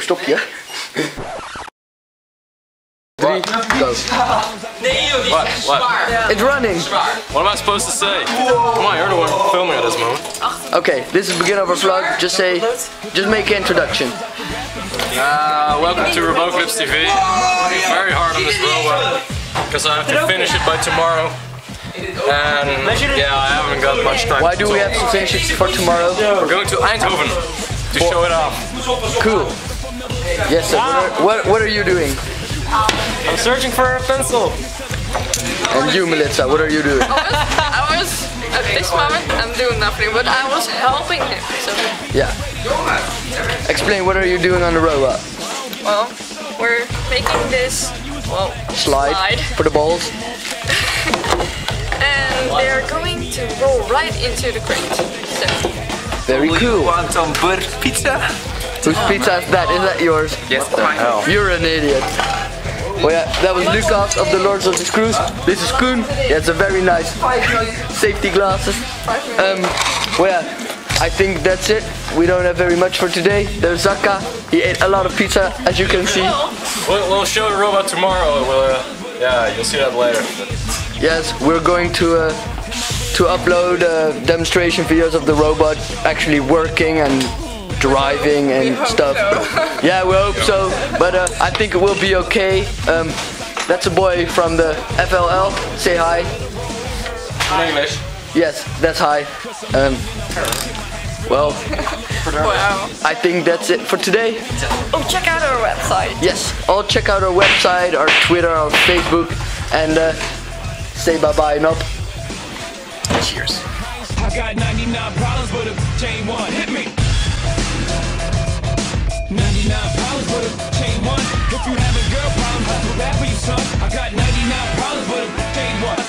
Hoe stop je? Drie, go. What? What? It's running. What am I supposed to say? Come on, you're the one filming at this moment. Okay, this is the beginning of our vlog. Just say, just make an introduction. Uh, welcome to Robocalypse TV. Very hard on this robot because I have to finish it by tomorrow. And yeah, I haven't got much time. Why do we have to finish it for tomorrow? We're going to Eindhoven to show it off. Cool. Yes, sir. What are, what, what are you doing? I'm searching for a pencil. And you, Melissa, what are you doing? I was at this moment I'm doing nothing, but I was helping him. So Yeah. Explain what are you doing on the robot? well, we're making this well Slide, for the balls. and they're going to roll right into the crate. So Very cool. want some bird pizza? Whose pizza is that? Is that yours? Yes, the hell. You're an idiot. Well, yeah, that was Lucas of the Lords of the Screws. This is Koen. He has a very nice safety glasses. Um, well, yeah, I think that's it. We don't have very much for today. There's Zaka. He ate a lot of pizza, as you can see. We'll, we'll show the robot tomorrow. We'll, uh, yeah, you'll see that later. Yes, we're going to uh, to upload uh, demonstration videos of the robot actually working and driving and stuff. Yeah, we hope so. But uh, I think it will be okay. Um, that's a boy from the FLL. Say hi. In English. Yes, that's hi. Um, well, wow. I think that's it for today. Oh, check out our website. Yes, all check out our website, our Twitter, our Facebook, and uh, say bye bye. Nope. Cheers. I got 99 problems, but a chain one hit me. say what